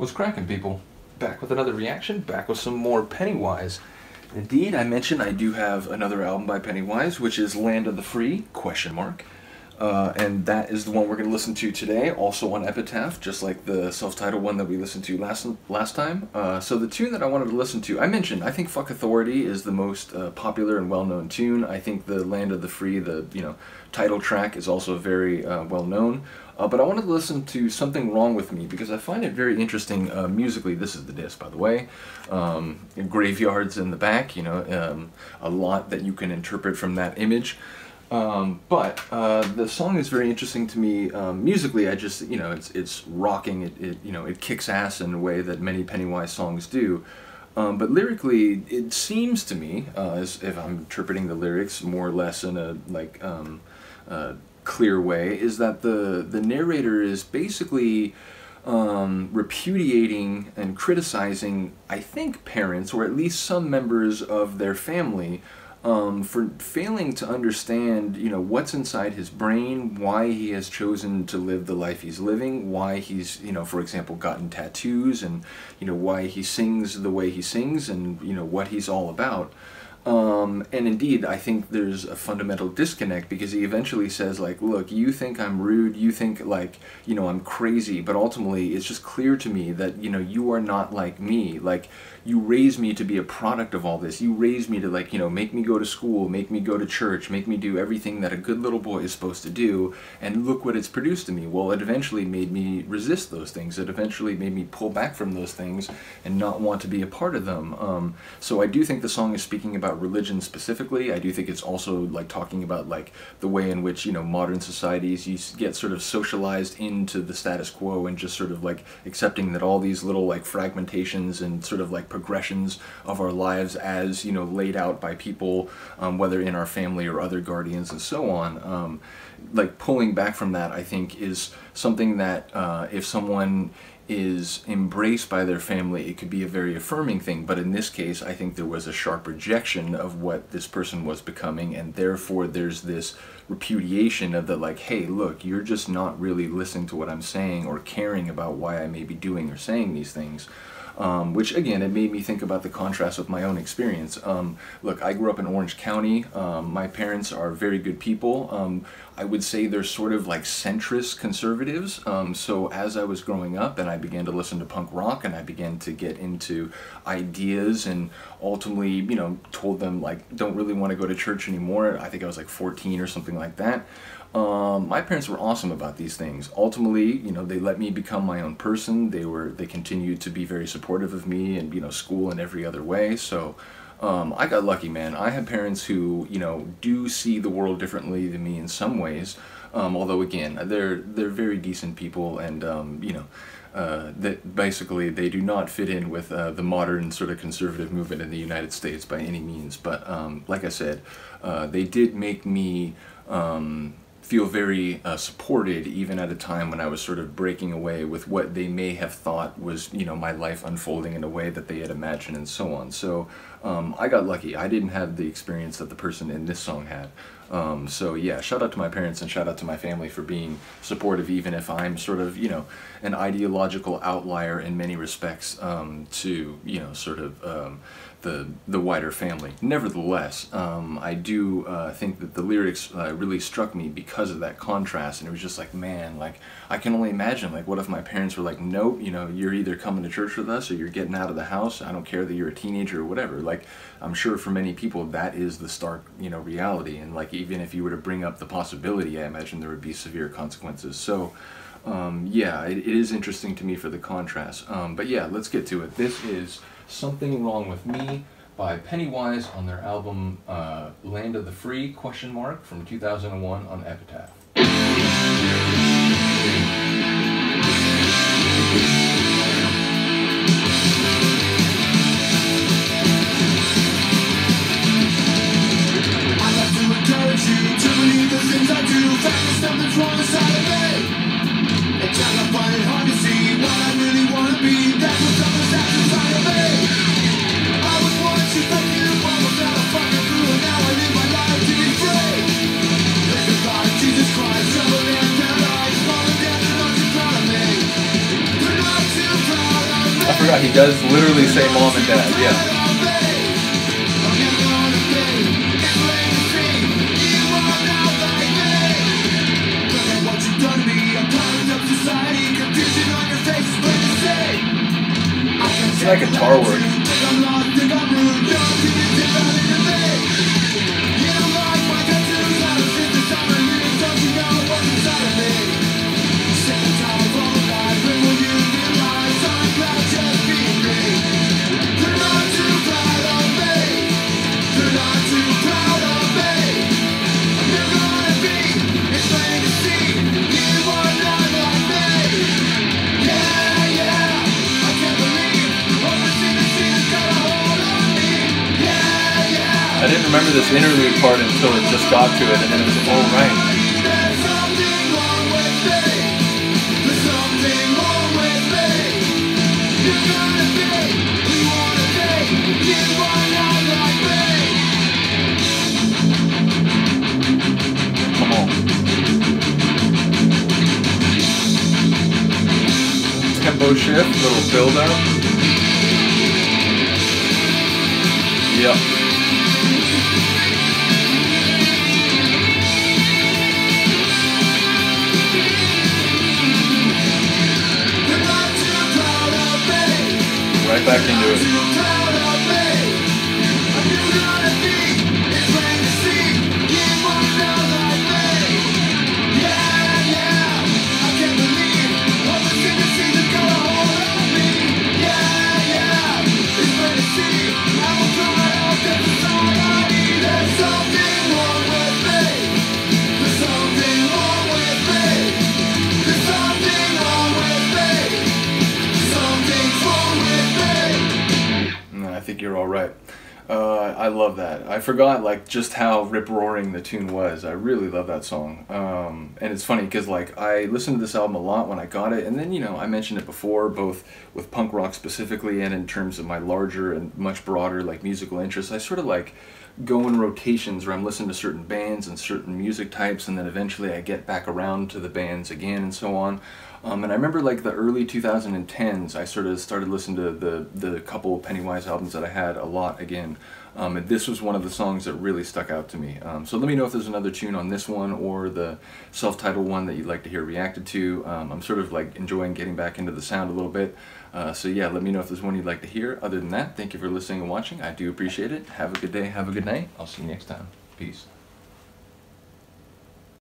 What's cracking, people? Back with another reaction, back with some more Pennywise. Indeed, I mentioned I do have another album by Pennywise, which is Land of the Free, question mark. Uh, and that is the one we're going to listen to today, also on Epitaph, just like the self-titled one that we listened to last last time. Uh, so the tune that I wanted to listen to, I mentioned, I think "Fuck Authority" is the most uh, popular and well-known tune. I think the "Land of the Free," the you know title track, is also very uh, well-known. Uh, but I wanted to listen to "Something Wrong with Me" because I find it very interesting uh, musically. This is the disc, by the way. Um, graveyards in the back, you know, um, a lot that you can interpret from that image. Um, but uh, the song is very interesting to me um, musically. I just you know it's it's rocking. It, it you know it kicks ass in a way that many Pennywise songs do. Um, but lyrically, it seems to me, uh, as if I'm interpreting the lyrics more or less in a like um, clear way, is that the the narrator is basically um, repudiating and criticizing, I think, parents or at least some members of their family um, for failing to understand, you know, what's inside his brain, why he has chosen to live the life he's living, why he's, you know, for example, gotten tattoos, and you know why he sings the way he sings, and you know what he's all about. Um, and indeed, I think there's a fundamental disconnect because he eventually says, like, look, you think I'm rude, you think, like, you know, I'm crazy, but ultimately it's just clear to me that, you know, you are not like me. Like, you raised me to be a product of all this. You raised me to, like, you know, make me go to school, make me go to church, make me do everything that a good little boy is supposed to do, and look what it's produced to me. Well, it eventually made me resist those things. It eventually made me pull back from those things and not want to be a part of them. Um, so I do think the song is speaking about about religion specifically. I do think it's also like talking about like the way in which you know modern societies you get sort of socialized into the status quo and just sort of like accepting that all these little like fragmentations and sort of like progressions of our lives as you know laid out by people, um, whether in our family or other guardians and so on. Um, like pulling back from that, I think is something that uh, if someone is embraced by their family, it could be a very affirming thing. But in this case, I think there was a sharp rejection of what this person was becoming, and therefore there's this repudiation of the like, hey, look, you're just not really listening to what I'm saying or caring about why I may be doing or saying these things. Um, which again, it made me think about the contrast with my own experience. Um, look, I grew up in Orange County. Um, my parents are very good people. I would say they're sort of like centrist conservatives. Um, so as I was growing up and I began to listen to punk rock and I began to get into ideas and ultimately, you know, told them like, don't really want to go to church anymore. I think I was like 14 or something like that. Um, my parents were awesome about these things. Ultimately, you know, they let me become my own person. They were, they continued to be very supportive of me and, you know, school and every other way. So, um, I got lucky, man. I have parents who, you know, do see the world differently than me in some ways. Um, although again, they're they're very decent people, and um, you know, uh, that basically they do not fit in with uh, the modern sort of conservative movement in the United States by any means. But um, like I said, uh, they did make me um, feel very uh, supported even at a time when I was sort of breaking away with what they may have thought was, you know, my life unfolding in a way that they had imagined and so on. So um, I got lucky. I didn't have the experience that the person in this song had. Um, so yeah, shout out to my parents and shout out to my family for being supportive even if I'm sort of, you know, an ideological outlier in many respects um, to, you know, sort of um, the the wider family. Nevertheless, um, I do uh, think that the lyrics uh, really struck me because of that contrast, and it was just like, man, like I can only imagine, like, what if my parents were like, nope, you know, you're either coming to church with us or you're getting out of the house. I don't care that you're a teenager or whatever. Like, I'm sure for many people that is the stark, you know, reality, and like even if you were to bring up the possibility, I imagine there would be severe consequences. So. Um, yeah, it, it is interesting to me for the contrast. Um, but yeah, let's get to it. This is Something Wrong With Me by Pennywise on their album uh, Land of the Free, question mark, from 2001 on Epitaph. He does literally say mom and dad. Yeah. It's like guitar work. Remember this interlude part until it just got to it, and then it was all right. Tempo shift, little build up. Yep. Right back into it. I love that. I forgot like just how rip roaring the tune was. I really love that song. Um, and it's funny because like I listened to this album a lot when I got it, and then you know I mentioned it before, both with punk rock specifically and in terms of my larger and much broader like musical interests. I sort of like go in rotations where I'm listening to certain bands and certain music types, and then eventually I get back around to the bands again and so on. Um, and I remember like the early 2010s, I sort of started listening to the the couple Pennywise albums that I had a lot again. Um, and this was one of the songs that really stuck out to me. Um, so let me know if there's another tune on this one or the self-titled one that you'd like to hear reacted to. Um, I'm sort of like enjoying getting back into the sound a little bit. Uh, so yeah, let me know if there's one you'd like to hear. Other than that, thank you for listening and watching. I do appreciate it. Have a good day. Have a good night. I'll see you next time. Peace.